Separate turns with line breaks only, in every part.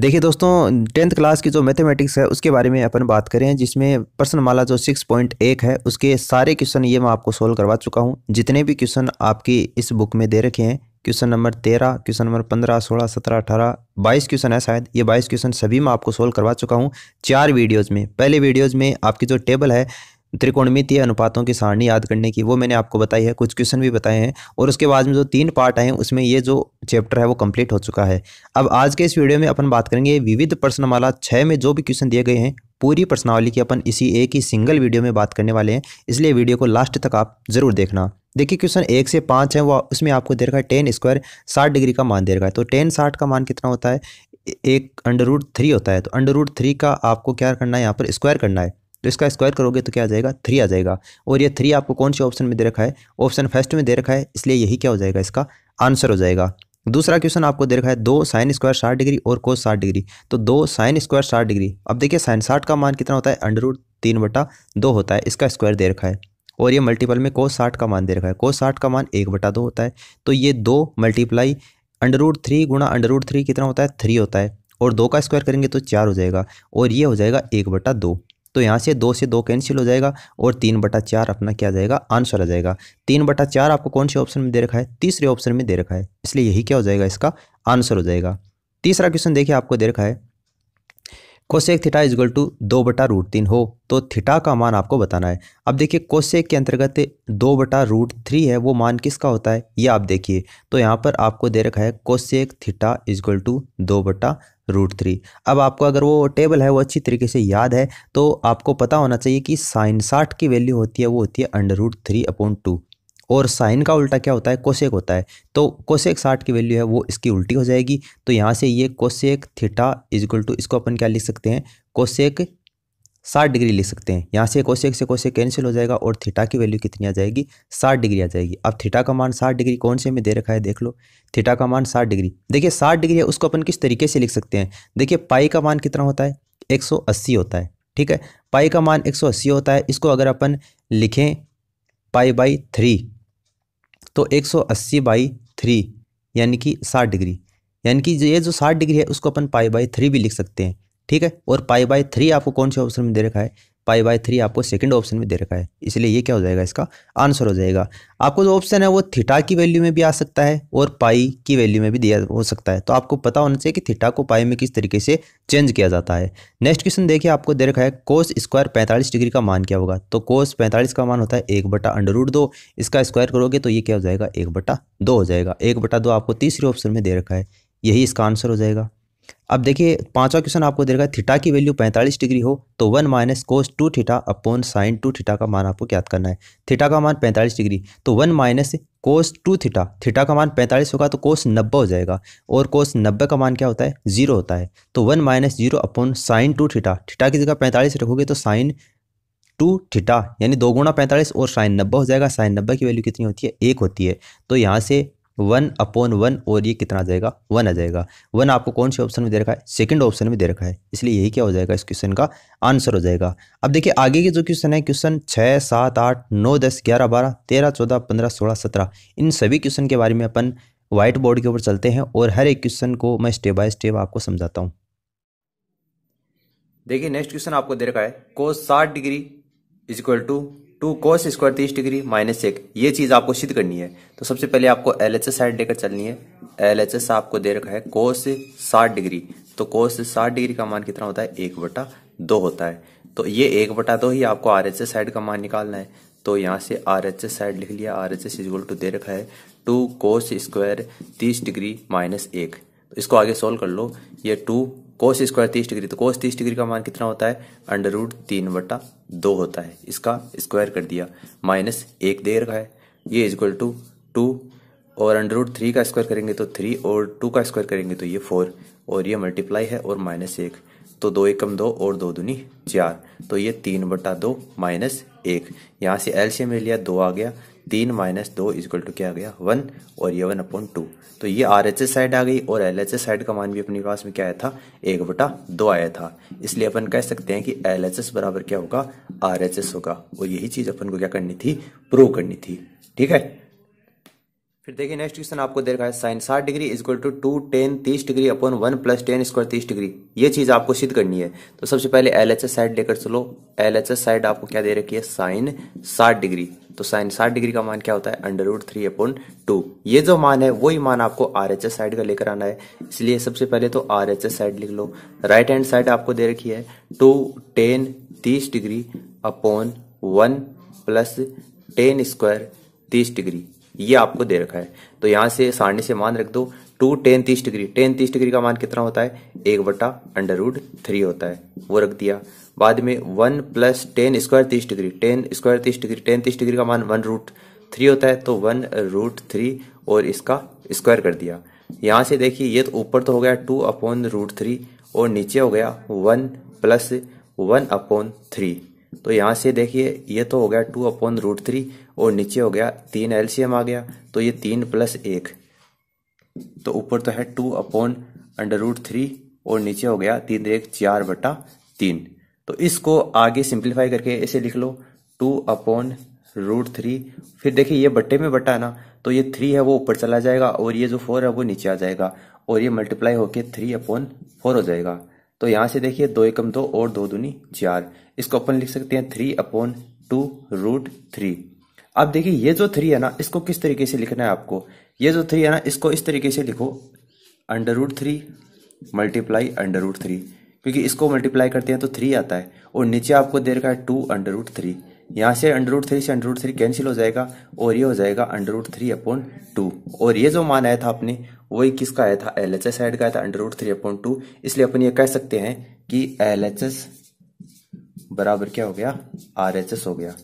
देखिए दोस्तों tenth class की जो मैथमेटिक्स है उसके बारे में अपन बात करें जिसमें पर्सन माला जो सिक्स पॉइंट एक है उसके सारे क्वेश्चन ये मैं आपको सोल्व करवा चुका हूँ जितने भी क्वेश्चन आपकी इस बुक में दे रखे हैं क्वेश्चन नंबर तेरह क्वेश्चन नंबर पंद्रह सोलह सत्रह अठारह बाईस क्वेश्चन है शायद ये बाईस क्वेश्चन सभी मैं आपको सोल्व करवा चुका हूँ चार वीडियोज़ में पहले वीडियोज़ में आपकी जो टेबल है त्रिकोणमितीय अनुपातों की सारणी याद करने की वो मैंने आपको बताई है कुछ क्वेश्चन भी बताए हैं और उसके बाद में जो तीन पार्ट आए हैं उसमें ये जो चैप्टर है वो कंप्लीट हो चुका है अब आज के इस वीडियो में अपन बात करेंगे विविध प्रश्नमाला छः में जो भी क्वेश्चन दिए गए हैं पूरी प्रश्नावली की अपन इसी एक ही सिंगल वीडियो में बात करने वाले हैं इसलिए वीडियो को लास्ट तक आप जरूर देखना देखिए क्वेश्चन एक से पाँच है वो उसमें आपको दे रखा है टेन स्क्वायर साठ डिग्री का मान दे रखा है तो टेन साठ का मान कितना होता है एक अंडर रूट थ्री होता है तो अंडर रूट थ्री का आपको क्या करना है यहाँ पर स्क्वायर करना है तो इसका स्क्वायर करोगे तो क्या आ जाएगा थ्री आ जाएगा और ये थ्री आपको कौन से ऑप्शन में दे रखा है ऑप्शन फर्स्ट में दे रखा है इसलिए यही क्या हो जाएगा इसका आंसर हो जाएगा दूसरा क्वेश्चन आपको दे रखा है दो साइन स्क्वायर साठ डिग्री और कोस साठ डिग्री तो दो साइन स्क्वायर साठ डिग्री अब देखिए साइन साठ का मान कितना होता है अंडर रूट तीन बटा दो होता है इसका स्क्वायर दे रखा है और ये मल्टीपल में कोस साठ का मान दे रखा है कोस साठ का मान एक बटा दो होता है तो ये दो मल्टीप्लाई अंडर रूट थ्री गुणा अंडर रूट थ्री कितना होता है थ्री होता है और दो का स्क्वायर करेंगे तो चार हो जाएगा और ये हो जाएगा एक बटा दो तो यहाँ से दो से दो कैंसिल हो जाएगा और तीन बटा चार अपना क्या जाएगा आंसर आ जाएगा तीन बटा चार आपको कौन से ऑप्शन में दे रखा है तीसरे ऑप्शन में दे रखा है इसलिए यही क्या हो जाएगा इसका आंसर हो जाएगा तीसरा क्वेश्चन देखिए आपको दे रखा है कोशेक थीटा इजगल टू दो बटा रूट तीन हो तो थीटा का मान आपको बताना है अब देखिए कोशेक के अंतर्गत दो बटा रूट थ्री है वो मान किसका होता है ये आप देखिए तो यहाँ पर आपको दे रखा है कोशेक थीटा इजगल टू दो बटा रूट थ्री अब आपको अगर वो टेबल है वो अच्छी तरीके से याद है तो आपको पता होना चाहिए कि साइन साठ की वैल्यू होती है वो होती है under root three upon two और साइन का उल्टा क्या होता है कोसेक होता है तो कोसेक साठ की वैल्यू है वो इसकी उल्टी हो जाएगी तो यहाँ से ये कोसेक थीटा इजक्ल टू इसको अपन क्या लिख सकते हैं कोसेक साठ डिग्री लिख सकते हैं यहाँ से कोशेक से कोशेक कैंसिल हो जाएगा और थीटा की वैल्यू कितनी आ जाएगी साठ डिग्री आ जाएगी अब थीटा का मान साठ डिग्री कौन से में दे रखा है देख लो थीटा का मान साठ डिग्री देखिए साठ डिग्री है उसको अपन किस तरीके से लिख सकते हैं देखिए पाई का मान कितना होता है एक होता है ठीक है पाई का मान एक होता है इसको अगर अपन लिखें पाई बाई थ्री तो एक सौ अस्सी बाई थ्री यानी कि साठ डिग्री यानी कि ये जो साठ डिग्री है उसको अपन पाई बाई थ्री भी लिख सकते हैं ठीक है और पाई बाय थ्री आपको कौन से ऑप्शन में दे रखा है पाई बाय थ्री आपको सेकंड ऑप्शन में दे रखा है इसलिए ये क्या हो जाएगा इसका आंसर हो जाएगा आपको जो ऑप्शन है वो थीटा की वैल्यू में भी आ सकता है और पाई की वैल्यू में भी दिया हो सकता है तो आपको पता होना चाहिए कि थीटा को पाई में किस तरीके से चेंज किया जाता है नेक्स्ट क्वेश्चन देखिए आपको दे रखा है कोस स्क्वायर पैंतालीस डिग्री का मान क्या होगा तो कोस पैंतालीस का मान होता है एक बटा अंडर रूट दो इसका स्क्वायर करोगे तो ये क्या हो जाएगा एक बटा दो हो जाएगा एक बटा दो आपको तीसरे ऑप्शन में दे रखा है यही इसका आंसर हो जाएगा अब देखिए पांचवा क्वेश्चन आपको देगा थीटा की वैल्यू 45 डिग्री हो तो one minus cos two theta upon sine two theta का मान आपको ज्ञात करना है थीटा का मान 45 डिग्री तो one minus cos two theta theta का मान 45 होगा तो कोस नब्बे हो जाएगा और कोस नब्बे का मान क्या होता है जीरो होता है तो one minus zero upon sine two theta theta की जगह पैंतालीस रखोगे तो साइन टू थीटा यानी दो गुणा पैंतालीस और साइन नब्बे हो जाएगा साइन नब्बे की वैल्यू कितनी होती है एक होती है तो यहाँ से वन अपॉन वन और ये कितना आ जाएगा वन आ जाएगा वन आपको कौन से ऑप्शन में दे रखा है सेकंड ऑप्शन में दे रखा है इसलिए यही क्या हो जाएगा इस क्वेश्चन का आंसर हो जाएगा अब देखिए आगे के जो क्वेश्चन है क्वेश्चन छः सात आठ नौ दस ग्यारह बारह तेरह चौदह पंद्रह सोलह सत्रह इन सभी क्वेश्चन के बारे में अपन व्हाइट बोर्ड के ऊपर चलते हैं और हर एक क्वेश्चन को मैं स्टेप बाय स्टेप आपको समझाता हूँ देखिए नेक्स्ट क्वेश्चन आपको दे रखा है कोस साठ degree is equal to two cos square तीस डिग्री माइनस एक ये चीज़ आपको सिद्ध करनी है तो सबसे पहले आपको एल एच एस साइड लेकर चलनी है एल एच एस आपको दे रखा है कोस साठ डिग्री तो कोस साठ डिग्री का मान कितना होता है एक बटा दो होता है तो ये एक बटा दो ही आपको आर एच एस साइड का मान निकालना है तो यहाँ से आर एच एस साइड लिख लिया R H S equal to दे रखा है टू कोस स्क्वायर तीस डिग्री माइनस एक तो इसको आगे सोल्व कर लो ये टू कोस स्क्वायर तीस डिग्री तो कोस तीस डिग्री का मान कितना होता है अंडर रूट तीन बटा दो होता है इसका स्क्वायर कर दिया माइनस एक दे रखा है ये इज इक्वल टू टू और अंडर रूट थ्री का स्क्वायर करेंगे तो थ्री और टू का स्क्वायर करेंगे तो ये फोर और ये मल्टीप्लाई है और माइनस एक तो दो एकम दो और दो दूनी चार तो ये तीन बटा दो माइनस एक यहाँ से एल से मिल लिया दो आ गया तीन माइनस दो इजक्वल टू क्या आ गया वन और ये वन अपॉन टू तो ये आर एच एस साइड आ गई और एल एच एस साइड का मान भी अपने पास में क्या आया था एक बटा दो आया था इसलिए अपन कह सकते हैं कि एल एच एस बराबर क्या होगा आर एच एस होगा और यही चीज अपन को क्या करनी थी प्रूव करनी थी ठीक है फिर देखिए नेक्स्ट क्वेश्चन आपको दे रखा है साइन साठ degree equal to two tan तीस degree upon one plus tan square तीस डिग्री ये चीज आपको सिद्ध करनी है तो सबसे पहले एल एच एस साइड लेकर चलो एल एच एस साइड आपको क्या दे रखी है साइन साठ डिग्री तो साइन साठ डिग्री का मान क्या होता है under root three upon two ये जो मान है वही मान आपको आर एच एस साइड का लेकर आना है इसलिए सबसे पहले तो आर एच एस साइड लिख लो राइट हैंड साइड आपको दे रखी है टू टेन तीस degree upon one plus tan square तीस डिग्री ये आपको दे रखा है तो यहाँ से सारणी से मान रख दो टू टेन तीस डिग्री टेन तीस डिग्री का मान कितना होता है एक बटा अंडर रूड थ्री होता है वो रख दिया बाद में वन प्लस टेन स्क्वायर तीस डिग्री टेन स्क्वायर तीस डिग्री टेन तीस डिग्री का मान वन रूट थ्री होता है तो वन रूट थ्री और इसका स्क्वायर कर दिया यहाँ से देखिए ये तो ऊपर तो हो गया टू अपॉन रूट थ्री और नीचे हो गया one plus one upon three तो यहाँ से देखिए ये तो हो गया टू अपॉन रूट थ्री और नीचे हो गया तीन एलसीएम आ गया तो ये तीन प्लस एक तो ऊपर तो है two upon under root three और नीचे हो गया तीन एक चार बटा तीन तो इसको आगे सिंप्लीफाई करके ऐसे लिख लो टू अपॉन रूट थ्री फिर देखिए ये बट्टे में बटा है ना तो ये थ्री है वो ऊपर चला जाएगा और ये जो फोर है वो नीचे आ जाएगा और ये मल्टीप्लाई होके थ्री अपॉन फोर हो जाएगा तो यहां से देखिए दो एकम दो और दो दूनी चार इसको अपन लिख सकते हैं three upon two root three अब देखिए ये जो थ्री है ना इसको किस तरीके से लिखना है आपको ये जो थ्री है ना इसको इस तरीके से लिखो under root three multiply under root three क्योंकि इसको मल्टीप्लाई करते हैं तो थ्री आता है और नीचे आपको दे रखा है टू अंडर रूट थ्री यहाँ से अंडर रूट थ्री से अंडर रूट थ्री कैंसिल हो जाएगा और ये हो जाएगा under root three upon two और ये जो मान आया था आपने वही किसका आया था एल एच एस का आया था under root three upon two इसलिए अपन ये कह सकते हैं कि एल एच एस बराबर क्या हो गया आर एच एस हो गया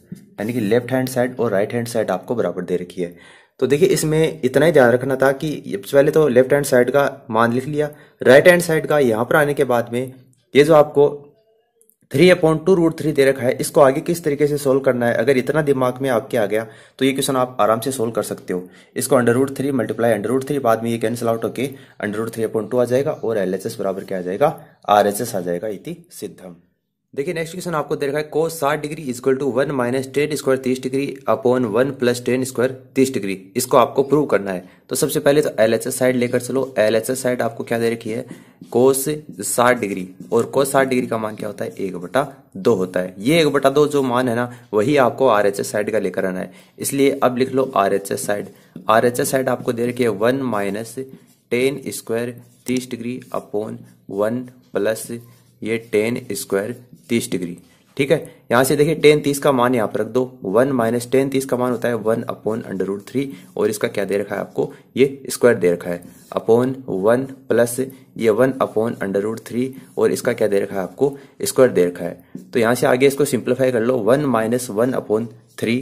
यानी कि लेफ्ट हैंड साइड और राइट हैंड साइड आपको बराबर दे रखी है तो देखिए इसमें इतना ही ध्यान रखना था कि पहले तो लेफ्ट हैंड साइड का मान लिख लिया राइट हैंड साइड का यहां पर आने के बाद में ये जो आपको three upon two root three दे रखा है इसको आगे किस तरीके से सोल्व करना है अगर इतना दिमाग में आपके आ गया तो ये क्वेश्चन आप आराम से सोल्व कर सकते हो इसको under root three multiply under root three बाद में ये कैंसिल आउट होके under root three upon two आ जाएगा और एल एच एस बराबर क्या आ जाएगा आर एच एस आ जाएगा इति सिद्धम देखिए नेक्स्ट क्वेश्चन आपको दे रखा है कोस साठ degree is equal to one minus tan square तीस degree upon one plus tan square तीस डिग्री इसको आपको प्रूव करना है तो सबसे पहले तो एल एच एस साइड लेकर चलो एल एच एस साइड आपको क्या दे रखी है कोस साठ डिग्री और कोस साठ डिग्री का मान क्या होता है एक बटा दो होता है ये एक बटा दो जो मान है ना वही आपको आर एच एस साइड का लेकर आना है इसलिए अब लिख लो R H S side R H S side आपको दे रखी है वन माइनस टेन स्क्वायर तीस डिग्री अपॉन वन प्लस ये टेन स्क्वायर तीस डिग्री ठीक है यहां से देखिए टेन तीस का मान यहां पर रख दो वन माइनस टेन तीस का मान होता है one upon under root three और इसका क्या दे रखा है आपको ये स्क्वायर दे रखा है अपॉन वन प्लस ये one upon under root three और इसका क्या दे रखा है आपको स्क्वायर दे रखा है तो यहां से आगे इसको सिंप्लीफाई कर लो one minus one upon three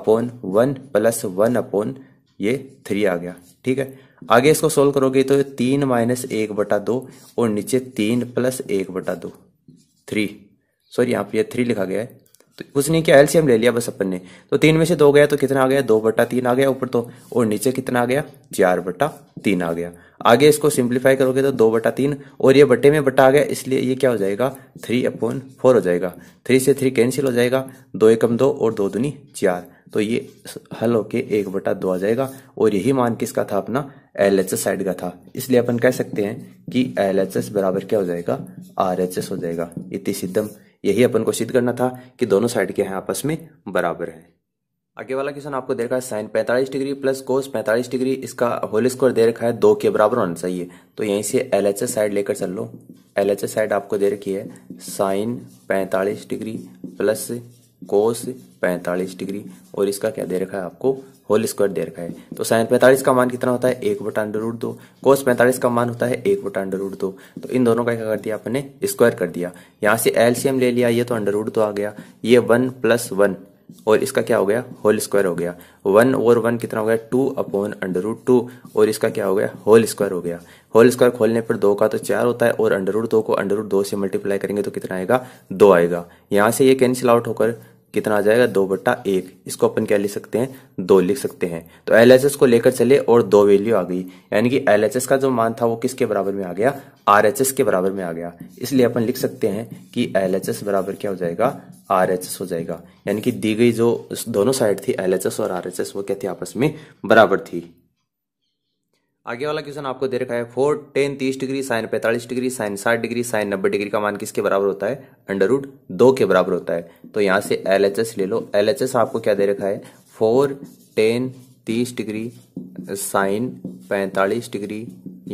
upon one plus one upon ये थ्री आ गया ठीक है आगे इसको सोल्व करोगे तो तीन माइनस एक बटा दो और नीचे तीन प्लस एक बटा दो थ्री सॉरी यहाँ पे थ्री लिखा गया है तो कुछ नहीं क्या एलसीएम ले लिया बस अपन ने तो तीन में से दो गया तो कितना आ गया दो बटा तीन आ गया ऊपर तो और नीचे कितना आ गया चार बटा तीन आ गया आगे इसको सिंप्लीफाई करोगे तो दो बटा तीन और ये बटे में बटा आ गया इसलिए ये क्या हो जाएगा थ्री अपॉन फोर हो जाएगा थ्री से थ्री कैंसिल हो जाएगा दो एकम दो और दो दुनी चार तो ये हल होके एक बटा दो आ जाएगा और यही मान किसका था अपना एल एच एस साइड का था इसलिए अपन कह सकते हैं कि एल एच एस बराबर क्या हो जाएगा आर एच एस हो जाएगा इति सिद्धम यही अपन को सिद्ध करना था कि दोनों साइड के हैं आपस में बराबर हैं आगे वाला क्वेश्चन आपको दे रखा है साइन पैंतालीस डिग्री प्लस कोस पैंतालीस डिग्री इसका होल स्क्वायर दे रखा है दो के बराबर होना चाहिए तो यहीं से एल एच एस साइड लेकर चल लो एल एच एस साइड आपको दे रखी है साइन पैंतालीस डिग्री प्लस कोस 45 डिग्री और इसका क्या दे रखा है आपको होल स्क्वायर दे रखा है तो साइन 45 का मान कितना होता है एक बटा अंडर रूट दो कोस 45 का मान होता है एक बटा अंडर रूट दो तो इन दोनों का क्या कर दिया आपने स्क्वायर कर दिया यहाँ से एलसीएम ले लिया ये तो अंडर रूट दो आ गया ये वन प्लस वन और इसका क्या हो गया होल स्क्वायर हो गया वन और वन कितना हो गया two upon under root two और इसका क्या हो गया होल स्क्वायर हो गया होल स्क्वायर खोलने पर दो का तो चार होता है और अंडर रूट दो को अंडर रूट दो से मल्टीप्लाई करेंगे तो कितना आएगा दो आएगा यहां से ये कैंसिल आउट होकर कितना आ जाएगा दो बट्टा एक इसको अपन क्या लिख सकते हैं दो लिख सकते हैं तो एल को लेकर चले और दो वैल्यू आ गई यानी कि एल का जो मान था वो किसके बराबर में आ गया आर के बराबर में आ गया इसलिए अपन लिख सकते हैं कि एल बराबर क्या हो जाएगा आर हो जाएगा यानी कि दी गई जो दोनों साइड थी एल और आर वो क्या थी आपस में बराबर थी आगे वाला क्वेश्चन आपको दे रखा है फोर टेन तीस डिग्री साइन पैंतालीस डिग्री साइन साठ डिग्री साइन नब्बे डिग्री का मान किसके बराबर होता है अंडर रूट दो के बराबर होता है तो यहाँ से एल एच एस ले लो एल एच एस आपको क्या दे रखा है फोर टेन तीस डिग्री साइन पैंतालीस डिग्री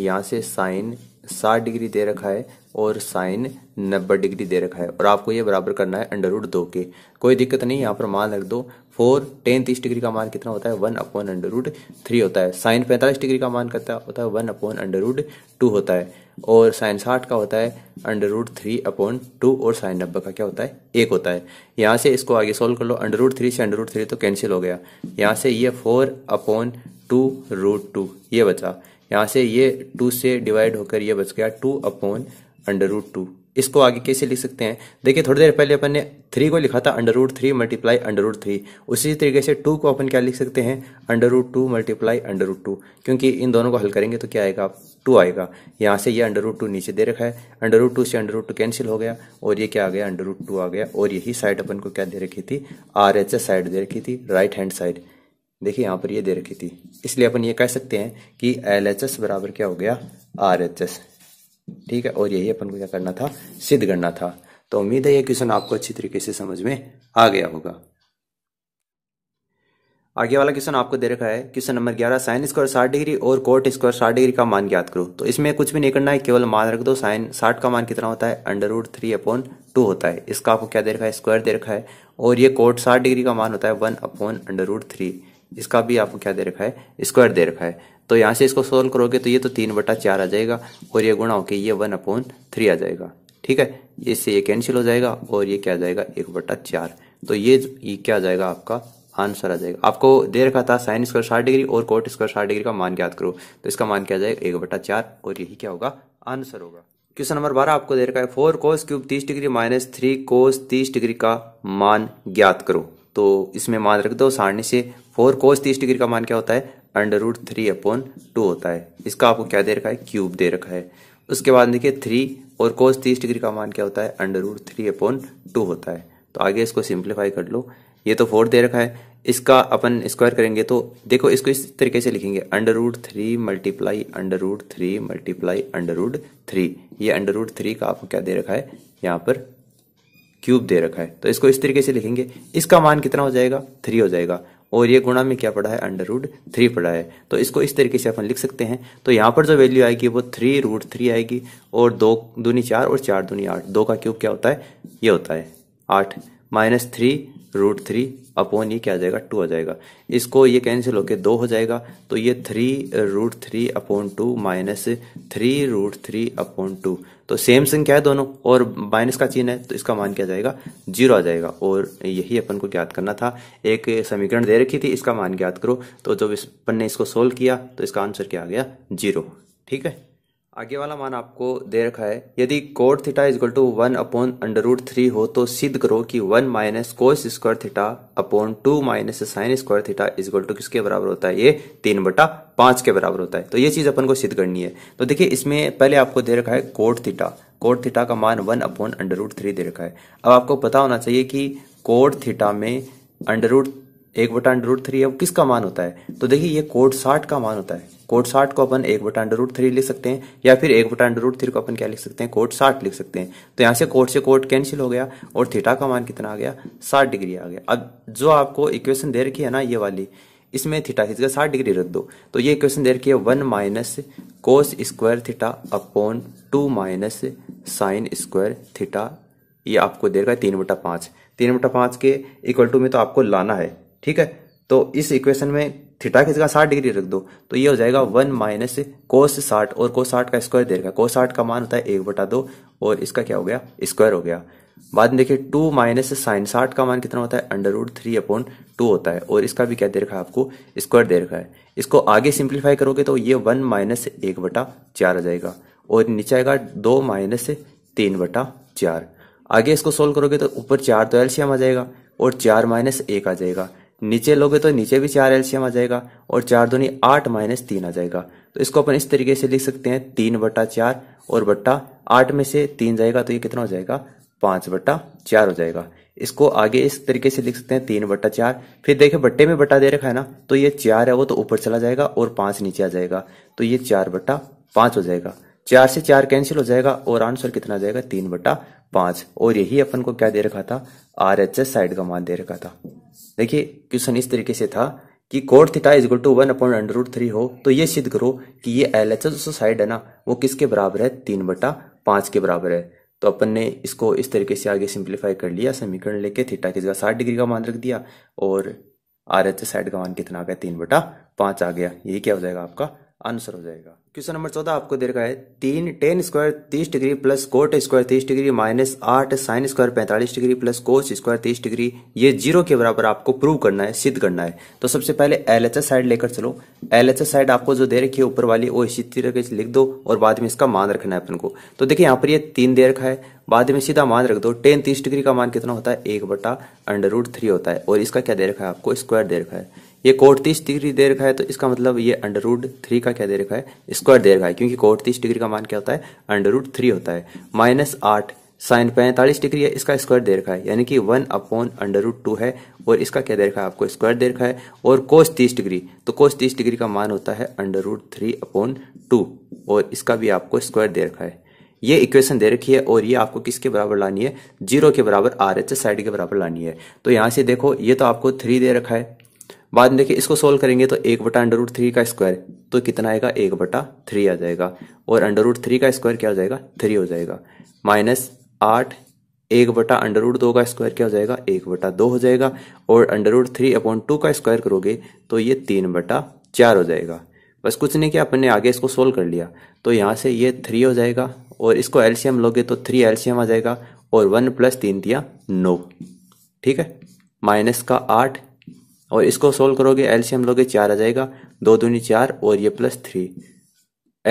यहाँ से साइन साठ डिग्री दे रखा है और साइन नब्बे डिग्री दे रखा है और आपको ये बराबर करना है अंडर रूट दो के कोई दिक्कत नहीं यहाँ पर मान रख दो फोर टेन तीस डिग्री का मान कितना होता है one upon under root three होता है साइन पैंतालीस डिग्री का मान करता होता है one upon under root two होता है और साइन साठ का होता है under root three upon two और साइन नब्बे का क्या होता है एक होता है यहाँ से इसको आगे सोल्व कर लो अंडर रूट थ्री से अंडर रूट थ्री तो कैंसिल हो गया यहाँ से ये four upon two root two ये बचा यहाँ से ये टू से डिवाइड होकर ये बच गया two upon under root two इसको आगे कैसे लिख सकते हैं देखिए थोड़ी देर पहले अपन ने थ्री को लिखा था under root three multiply under root three उसी तरीके से टू को अपन क्या लिख सकते हैं under root two multiply under root two क्योंकि इन दोनों को हल करेंगे तो क्या आएगा टू आएगा यहाँ से ये अंडर रूट टू नीचे दे रखा है अंडर रूट टू से अंडर रूट टू कैंसिल हो गया और ये क्या आ गया अंडर रूट टू आ गया और यही साइड अपन को क्या दे रखी थी आर एच एस साइड दे रखी थी राइट हैंड साइड देखिए यहाँ पर ये दे रखी थी इसलिए अपन ये कह सकते हैं कि एल एच एस बराबर क्या हो गया आर एच एस ठीक है और यही अपन को क्या करना था सिद्ध करना था तो उम्मीद है ये क्वेश्चन आपको अच्छी तरीके से समझ में आ गया होगा आगे वाला क्वेश्चन आपको दे रखा है क्वेश्चन नंबर ग्यारह साइन स्क्वायर साठ डिग्री और कोट स्क्वायर साठ डिग्री का मान ज्ञात करो तो इसमें कुछ भी नहीं करना है केवल मान रख दो साइन साठ का मान कितना होता है under root three upon two होता है इसका आपको क्या दे रखा है स्क्वायर दे रखा है और ये कोट साठ डिग्री का मान होता है one upon under root three इसका भी आपको क्या दे रखा है स्क्वायर दे रखा है तो यहाँ से इसको सोल्व करोगे तो ये तो तीन बटा चार आ जाएगा और ये गुणा होके ये वन अपॉन थ्री आ जाएगा ठीक है इससे ये कैंसिल हो जाएगा और ये क्या आ जाएगा एक बटा चार तो ये, ये क्या आ जाएगा आपका आंसर आ जाएगा आपको दे रखा था साइन स्क्वायर साठ डिग्री और कोट स्क्वायर साठ डिग्री का मान याद करो तो इसका मान क्या जाएगा एक बटा चार और यही क्या होगा आंसर होगा क्वेश्चन नंबर बारह आपको दे रखा है फोर कोस क्यूब तीस डिग्री माइनस थ्री कोस तीस डिग्री का मान ज्ञात करो तो इसमें मान रख दो सारणी से फोर कोस तीस डिग्री का मान क्या होता है under root three upon two होता है इसका आपको क्या दे रखा है क्यूब दे रखा है उसके बाद देखिए थ्री और कोस तीस डिग्री का मान क्या होता है under root three upon two होता है तो आगे इसको सिंप्लीफाई कर लो ये तो फोर दे रखा है इसका अपन स्क्वायर करेंगे तो देखो इसको इस तरीके से लिखेंगे under root three multiply under root three multiply under root three ये अंडर रूट थ्री का आपको क्या दे रखा है यहाँ पर क्यूब दे रखा है तो इसको इस तरीके से लिखेंगे इसका मान कितना हो जाएगा थ्री हो जाएगा और ये गुणा में क्या पड़ा है अंडर रूट थ्री पड़ा है तो इसको इस तरीके से अपन लिख सकते हैं तो यहाँ पर जो वैल्यू आएगी वो थ्री रूट थ्री आएगी और दो दूनी चार और चार दूनी आठ दो का क्यूब क्या होता है ये होता है आठ minus three root three upon ये क्या आ जाएगा टू आ जाएगा इसको ये कैंसिल होकर दो हो जाएगा तो ये three root three upon two minus three root three upon two तो सेम संख्या है दोनों और माइनस का चिन्ह है तो इसका मान क्या जाएगा जीरो आ जाएगा और यही अपन को ज्ञात करना था एक समीकरण दे रखी थी इसका मान ज्ञात करो तो जब इस अपन ने इसको सोल्व किया तो इसका आंसर क्या आ गया जीरो ठीक है आगे वाला मान आपको दे रखा है यदि cot theta is equal to one upon under root three हो तो सिद्ध करो कि one minus cos square theta upon two minus sine square theta is equal to किसके बराबर होता है ये तीन बटा पांच के बराबर होता है तो ये चीज अपन को सिद्ध करनी है तो देखिए इसमें पहले आपको दे रखा है कोट थीटा कोट थीटा का मान one upon under root three दे रखा है अब आपको पता होना चाहिए कि कोट थीटा में अंडर रूट एक बटा अंडर रूट थ्री अब किसका मान होता है तो देखिए ये कोट साठ का मान होता है कोट साठ को अपन एक बटा अंडर रूट थ्री लिख सकते हैं या फिर एक बटा अंडर रूट थ्री को अपन क्या लिख सकते हैं कोट साठ लिख सकते हैं तो यहाँ से कोट से कोट कैंसिल हो गया और थीटा का मान कितना आ गया साठ डिग्री आ गया अब जो आपको इक्वेशन दे रखी है ना ये वाली इसमें थीटा खींच गया साठ डिग्री रख दो तो ये इक्वेशन दे रखी है one minus cos square theta upon two minus sine square theta ये आपको दे रखा है तीन बटा पांच तीन बटा पांच के इक्वल टू में तो आपको लाना है ठीक है तो इस इक्वेशन में थीटा जगह साठ डिग्री रख दो तो ये हो जाएगा वन माइनस कोस साठ और कोस साठ का स्क्वायर देगा कोस साठ का मान होता है एक बटा दो और इसका क्या हो गया स्क्वायर हो गया बाद में देखिए टू माइनस साइन साठ का मान कितना होता है under root three upon two होता है और इसका भी क्या दे रखा है आपको स्क्वायर दे रखा है इसको आगे सिंप्लीफाई करोगे तो ये वन माइनस एक बटा चार आ जाएगा और नीचे आएगा दो माइनस तीन बटा चार आगे इसको सोल्व करोगे तो ऊपर चार तो एल्शियम आ जाएगा और चार माइनस एक आ जाएगा नीचे लोगे तो नीचे भी चार एलसीएम आ जाएगा और चार दूनी आठ माइनस तीन आ जाएगा तो इसको अपन इस तरीके से लिख सकते हैं तीन बट्टा चार और बट्टा आठ में से तीन जाएगा तो ये कितना हो जाएगा पांच बट्टा चार हो जाएगा इसको आगे इस तरीके से लिख सकते हैं तीन बट्टा चार फिर देखे बट्टे में बट्टा दे रखा है ना तो ये चार है वो तो ऊपर चला जाएगा और पांच नीचे आ जाएगा तो ये चार बट्टा पांच हो जाएगा चार से चार कैंसिल हो जाएगा और आंसर कितना आ जाएगा तीन बट्टा पांच और यही अपन को क्या दे रखा था आर एच एस साइड का मान दे रखा था देखिए क्वेश्चन इस तरीके से था कि cot theta is two one upon under root three हो तो ये सिद्ध करो कि ये एल एच जो साइड है ना वो किसके बराबर है तीन बटा पांच के बराबर है तो अपन ने इसको इस तरीके से आगे सिंप्लीफाई कर लिया समीकरण लेके थीटा की जगह साठ डिग्री का मान रख दिया और आर एच साइड का मान कितना आ गया तीन बटा पांच आ गया यही क्या हो जाएगा आपका आंसर हो जाएगा क्वेश्चन नंबर चौदह आपको दे रखा है तीन टेन स्क्वायर तीस डिग्री प्लस कोट स्क्वायर तीस डिग्री माइनस आठ साइन स्क्वायर पैंतालीस डिग्री प्लस कोस स्क्वायर तीस डिग्री ये जीरो के बराबर आपको प्रूव करना है सिद्ध करना है तो सबसे पहले एल एच एस साइड लेकर चलो एल एच एस साइड आपको जो दे रखी है ऊपर वाली वो इसी तरीके लिख दो और बाद में इसका मान रखना है अपन को तो देखिए यहाँ पर ये तीन दे रखा है बाद में सीधा मान रख दो टेन तीस डिग्री का मान कितना होता है एक बटा अंडर रूट थ्री होता है और इसका क्या दे रखा है आपको स्क्वायर दे रखा है ये कोट तीस डिग्री दे रखा है तो इसका मतलब ये अंडर रूट थ्री का क्या दे रखा है स्क्वायर दे रखा है क्योंकि कोट तीस डिग्री का मान क्या होता है अंडर रूट थ्री होता है माइनस आठ साइन पैंतालीस डिग्री है इसका स्क्वायर दे रखा है यानी कि one upon under root two है और इसका क्या दे रखा है आपको स्क्वायर दे रखा है और कोस तीस डिग्री तो कोस तीस डिग्री का मान होता है under root three upon two और इसका भी आपको स्क्वायर दे रखा है ये इक्वेशन दे रखी है और ये आपको किसके बराबर लानी है जीरो के बराबर आर एच साइड के बराबर लानी है तो यहां से देखो ये तो आपको थ्री दे रखा है बाद में देखिए इसको सोल्व करेंगे तो एक बटा अंडर रूट थ्री का स्क्वायर तो कितना आएगा एक बटा थ्री आ जाएगा और अंडर रूट थ्री का स्क्वायर क्या हो जाएगा थ्री हो जाएगा माइनस आठ एक बटा अंडर रूट दो का स्क्वायर क्या हो जाएगा एक बटा दो हो जाएगा और under root three upon two का स्क्वायर करोगे तो ये तीन बटा चार हो जाएगा बस कुछ नहीं किया अपन ने आगे इसको सोल्व कर लिया तो यहाँ से ये थ्री हो जाएगा और इसको एल्शियम लोगे तो थ्री एल्शियम आ जाएगा और वन प्लस तीन दिया नौ ठीक है माइनस का आठ और इसको सोल्व करोगे एलसीएम लोगे चार आ जाएगा दो दूनी चार और ये प्लस थ्री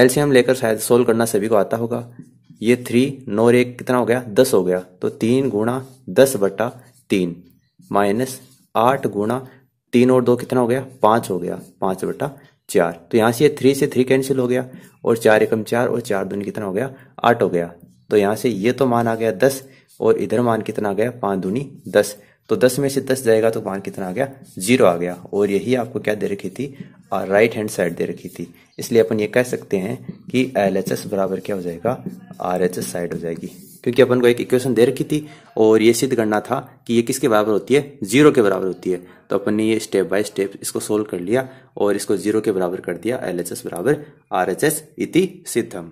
एलसीएम लेकर शायद सोल्व करना सभी को आता होगा ये थ्री नौ और एक कितना हो गया दस हो गया तो तीन गुणा दस बटा तीन माइनस आठ गुणा तीन और दो कितना हो गया पांच हो गया पांच बटा चार तो यहां से थ्री से थ्री कैंसिल हो गया और चार एकम चार और चार दूनी कितना हो गया आठ हो गया तो यहां से ये तो मान आ गया दस और इधर मान कितना आ गया पांच दूनी दस तो दस में से दस जाएगा तो मान कितना आ गया जीरो आ गया और यही आपको क्या दे रखी थी और राइट हैंड साइड दे रखी थी इसलिए अपन ये कह सकते हैं कि एल एच एस बराबर क्या हो जाएगा आर एच एस साइड हो जाएगी क्योंकि अपन को एक इक्वेशन दे रखी थी और ये सिद्ध करना था कि ये किसके बराबर होती है जीरो के बराबर होती है तो अपन ने ये स्टेप बाय स्टेप इसको सोल्व कर लिया और इसको जीरो के बराबर कर दिया एल एच एस बराबर आर एच एस इति सिद्धम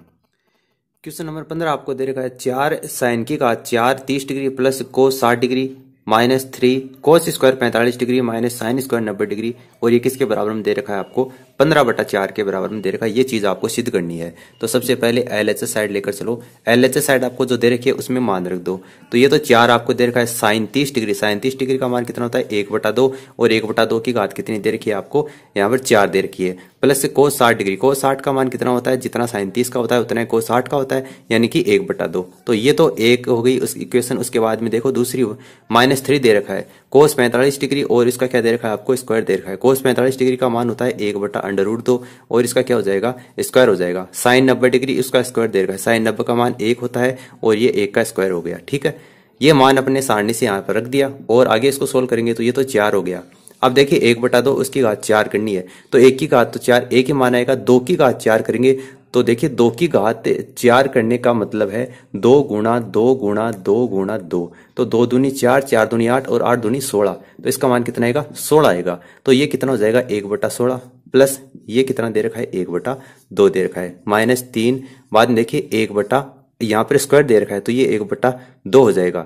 क्वेश्चन नंबर पंद्रह आपको दे रखा है चार साइन की का चार तीस डिग्री प्लस को साठ degree minus three cos square पैंतालीस डिग्री माइनस साइन स्क्वायर नब्बे डिग्री और ये किसके बराबर हम दे रखा है आपको पंद्रह बटा चार के बराबर में दे रखा है ये चीज़ आपको सिद्ध करनी है तो सबसे पहले एल एच एस साइड लेकर चलो एल एच एस साइड आपको जो दे रखी है उसमें मान रख दो तो ये तो चार आपको दे रखा है साइंतीस डिग्री साइंतीस डिग्री का मान कितना होता है एक बटा दो और एक बटा दो की घात कितनी दे रखी है आपको यहाँ पर चार दे रखी है प्लस को साठ डिग्री को साठ का मान कितना होता है जितना साइंतीस का होता है उतना को साठ का होता है यानी कि एक बटा दो तो ये तो एक हो गई उस इक्वेशन उसके बाद में देखो दूसरी माइनस थ्री दे रखा है कोस पैंतालीस डिग्री और इसका क्या दे रखा है आपको स्क्वायर दे रखा है कोस पैंतालीस डिग्री का मान होता है एक बटा अंडर रूट दो और इसका क्या हो जाएगा स्क्वायर हो जाएगा साइन नब्बे डिग्री उसका स्क्वायर दे रखा है साइन नब्बे का मान एक होता है और ये एक का स्क्वायर हो गया ठीक है ये मान अपने सारणी से यहाँ पर रख दिया और आगे इसको सोल्व करेंगे तो ये तो चार हो गया अब देखिए एक बटा दो उसकी घात चार करनी है तो एक की घात तो चार एक ही मान आएगा दो की घात चार करेंगे तो देखिए दो की घात चार करने का मतलब है दो गुणा दो गुणा दो गुणा दो तो दो दूनी चार चार दूनी आठ और आठ दूनी सोलह तो इसका मान कितना आएगा सोलह आएगा तो ये कितना हो जाएगा एक बटा सोलह प्लस ये कितना दे रखा है एक बटा दो दे रखा है माइनस तीन बाद में देखिए एक बटा यहां पर स्क्वायर दे रखा है तो ये एक बटा दो हो जाएगा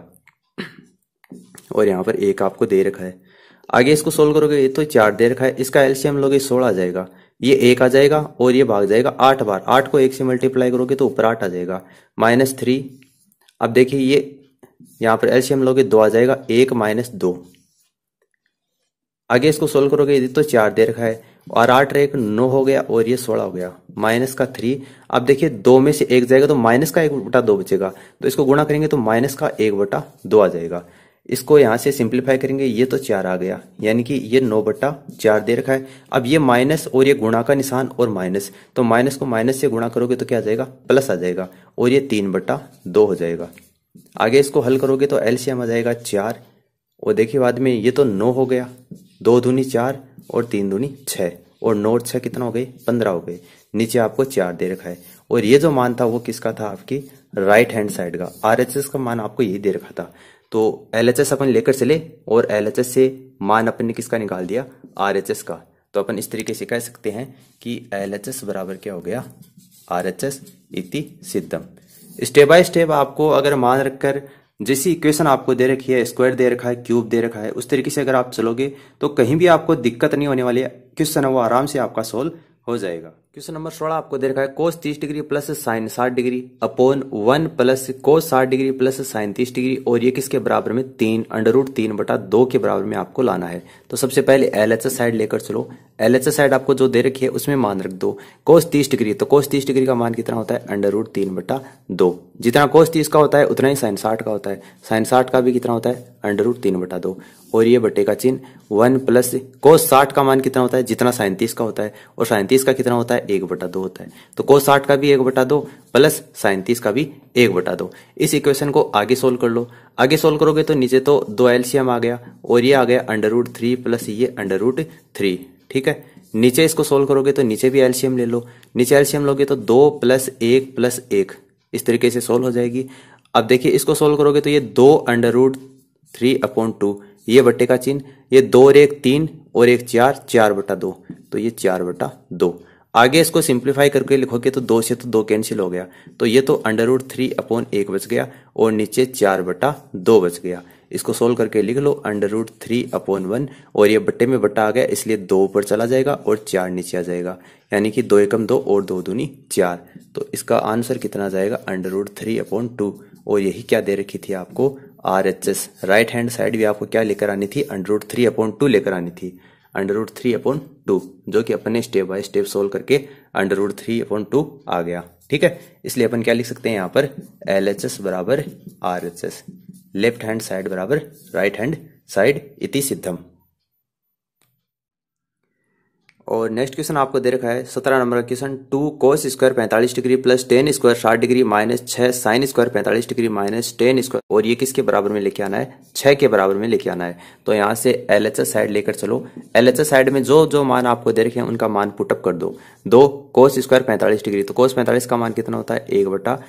और यहां पर एक आपको दे रखा है आगे इसको सोल्व करोगे ये तो चार दे रखा है इसका एलसीएम लोगे सोलह आ जाएगा ये एक आ जाएगा और ये भाग जाएगा आठ बार आठ को एक से मल्टीप्लाई करोगे तो ऊपर आठ आ जाएगा माइनस थ्री अब देखिए ये यहां पर एलसीएम लोगे दो आ जाएगा एक माइनस दो आगे इसको सोल्व करोगे ये तो चार दे रखा है और आठ एक नौ हो गया और ये सोलह हो गया माइनस का थ्री अब देखिए दो में से एक जाएगा तो माइनस का एक बटा दो बचेगा तो इसको गुणा करेंगे तो माइनस का एक बटा दो आ जाएगा इसको यहां से सिंप्लीफाई करेंगे ये तो चार आ गया यानी कि ये नौ बट्टा चार दे रखा है अब ये माइनस और ये गुणा का निशान और माइनस तो माइनस को माइनस से गुणा करोगे तो क्या आ जाएगा प्लस आ जाएगा और ये तीन बट्टा दो हो जाएगा आगे इसको हल करोगे तो एलसीएम आ जाएगा चार और देखिए बाद में ये तो नौ हो गया दो धुनी चार और तीन दूनी छः और नौ और छः कितना हो गए पंद्रह हो गए नीचे आपको चार दे रखा है और ये जो मान था वो किसका था आपकी राइट हैंड साइड का आर का मान आपको यही दे रखा था तो एल अपन लेकर चले और एल से मान अपन ने किसका निकाल दिया आर का तो अपन इस तरीके से कह सकते हैं कि एल बराबर क्या हो गया आर एच एस इति सिद्धम स्टेप बाय स्टेप आपको अगर मान रखकर जैसी इक्वेशन आपको दे रखी है स्क्वायर दे रखा है क्यूब दे रखा है उस तरीके से अगर आप चलोगे तो कहीं भी आपको दिक्कत नहीं होने वाली है क्वेश्चन है वो आराम से आपका सोल्व हो जाएगा क्वेश्चन नंबर सोलह आपको दे रखा है कोस तीस डिग्री प्लस साइन साठ degree upon one plus cos साठ डिग्री प्लस साइन तीस डिग्री और ये किसके बराबर में तीन अंडर रूट तीन बटा दो के बराबर में आपको लाना है तो सबसे पहले एल एच साइड लेकर चलो एल एच साइड आपको जो दे रखी है उसमें मान रख दो कोस तीस डिग्री तो कोस तीस डिग्री का मान कितना होता है अंडर रूट तीन बटा दो जितना कोस तीस का होता है उतना ही साइन साठ का होता है साइन साठ का भी कितना होता है अंडर रूट तीन बटा दो और ये बटे का चिन्ह वन प्लस कोस साठ का मान कितना होता है जितना साइन तीस का होता है और साइन तीस का कितना होता है है एक बटा दो होता है तो को साठ का भी एक बटा दो प्लस साइन का भी एक बटा दो इस इक्वेशन को आगे सोल्व कर लो आगे सोल्व करोगे तो नीचे तो दो एल्शियम आ गया और ये आ गया अंडर रूट थ्री प्लस ये अंडर रूट थ्री ठीक है नीचे इसको सोल्व करोगे तो नीचे भी एल्शियम ले लो नीचे एल्शियम लोगे तो दो प्लस एक प्लस एक इस तरीके से सोल्व हो जाएगी अब देखिए इसको सोल्व करोगे तो ये दो under root three upon two ये बट्टे का चिन्ह ये दो और एक तीन और एक चार चार बटा दो तो ये चार बटा दो आगे इसको सिंप्लीफाई करके लिखोगे तो दो से तो दो कैंसिल हो गया तो ये तो अंडर रूट थ्री अपॉन एक बच गया और नीचे चार बटा दो बच गया इसको सोल्व करके लिख लो under root three upon one और ये बट्टे में बट्टा आ गया इसलिए दो ऊपर चला जाएगा और चार नीचे आ जाएगा यानी कि दो एकम दो और दो दूनी चार तो इसका आंसर कितना जाएगा under root three upon two और यही क्या दे रखी थी आपको R H S right hand side भी आपको क्या लेकर आनी थी under root three upon two लेकर आनी थी under root three upon two जो कि अपन ने स्टेप बाय स्टेप सोल्व करके under root three upon two आ गया ठीक है इसलिए अपन क्या लिख सकते हैं यहाँ पर एल एच एस बराबर R H S left hand side बराबर राइट हैंड साइड इति सिद्धम और नेक्स्ट क्वेश्चन आपको दे रखा है सत्रह number question two cos square पैंतालीस डिग्री प्लस टेन स्क्वायर साठ डिग्री माइनस छह साइन स्क्वायर पैंतालीस डिग्री माइनस टेन स्क्वायर और ये किसके बराबर में लेके आना है छह के बराबर में लेके आना है तो यहाँ से एल एच एस साइड लेकर चलो एल एच एस साइड में जो जो मान आपको दे रखे हैं उनका मान पुटअप कर दो दो कोस स्क्वायर पैंतालीस डिग्री तो कोस पैंतालीस का मान कितना होता है एक बटा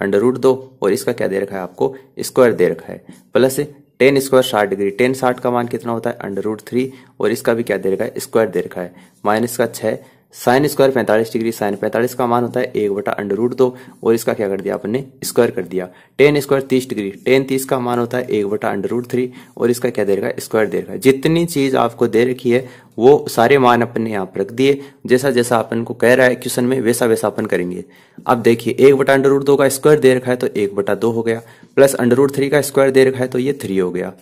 अंडर रूट दो और इसका क्या दे रखा है आपको स्क्वायर दे रखा है प्लस टेन स्क्वायर साठ डिग्री टेन साठ का मान कितना होता है अंडर रूट थ्री और इसका भी क्या दे रखा है स्क्वायर दे रखा है माइनस का छः साइन स्क्वायर पैंतालीस डिग्री साइन पैंतालीस का मान होता है एक बटा अंडर रूट दो और इसका क्या कर दिया आपने स्क्वायर कर दिया टेन स्क्वायर तीस डिग्री टेन तीस का मान होता है एक बटा अंडर रूट थ्री और इसका क्या दे रखा है स्क्वायर दे रखा है जितनी चीज आपको दे रखी है वो सारे मान अपन ने यहाँ पर रख दिए जैसा जैसा अपन को कह रहा है क्वेश्चन में वैसा वैसा अपन करेंगे अब देखिए एक बटा अंडर रूट दो का स्क्वायर दे रखा है तो एक बटा दो हो गया प्लस अंडर रूट थ्री का स्क्वायर दे रखा है तो ये थ्री हो गया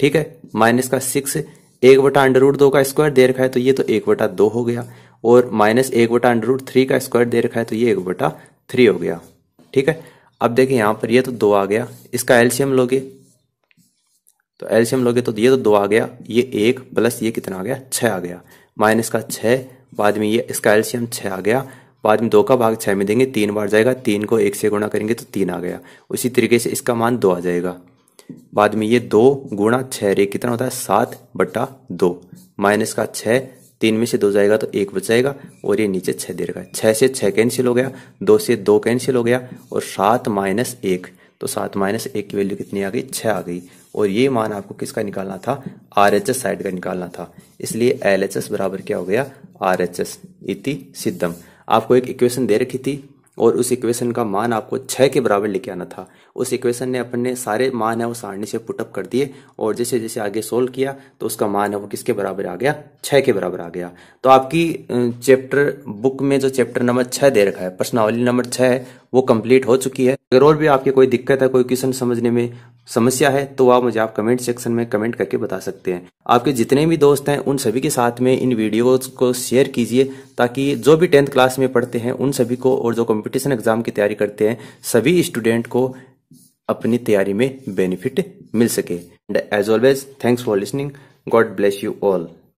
ठीक है माइनस का सिक्स एक बटा अंडर रूट दो का स्क्वायर दे रखा है तो ये तो एक बटा दो हो गया और माइनस एक बटा अंडर रूट थ्री का स्क्वायर दे रखा है तो ये एक बटा थ्री हो गया ठीक है अब देखिए यहां पर ये तो दो आ गया इसका एल्शियम लोगे तो एल्शियम लोगे तो ये तो दो आ गया ये एक प्लस ये कितना आ गया छः आ गया माइनस का छः बाद में ये इसका एल्शियम छः आ गया बाद में दो का भाग छः में देंगे तीन बार जाएगा तीन को एक से गुणा करेंगे तो तीन आ गया उसी तरीके से इसका मान दो आ जाएगा बाद में ये दो गुणा छः रे कितना होता है सात बटा दो माइनस का छः तीन में से दो जाएगा तो एक बचाएगा और ये नीचे छः दे रखा है छः से छः कैंसिल हो गया दो से दो कैंसिल हो गया और सात माइनस एक तो सात माइनस एक की वैल्यू कितनी आ गई छः आ गई और ये मान आपको किसका निकालना था आर एच एस साइड का निकालना था इसलिए एल एच एस बराबर क्या हो गया आर एच एस इति सिद्धम आपको एक इक्वेशन दे रखी थी और उस इक्वेशन का मान आपको छः के बराबर लेके आना था उस इक्वेशन ने अपने सारे मान है वो सारणी से पुटअप कर दिए और जैसे जैसे आगे सोल्व किया तो उसका मान है वो किसके बराबर आ गया छः के बराबर आ गया तो आपकी चैप्टर बुक में जो चैप्टर नंबर छः दे रखा है प्रश्नावली नंबर छः है वो कंप्लीट हो चुकी है अगर और भी आपकी कोई दिक्कत है कोई क्वेश्चन समझने में समस्या है तो आप मुझे आप कमेंट सेक्शन में कमेंट करके बता सकते हैं आपके जितने भी दोस्त हैं उन सभी के साथ में इन वीडियोस को शेयर कीजिए ताकि जो भी टेंथ क्लास में पढ़ते हैं उन सभी को और जो कंपटीशन एग्जाम की तैयारी करते हैं सभी स्टूडेंट को अपनी तैयारी में बेनिफिट मिल सके and as always thanks for listening God bless you all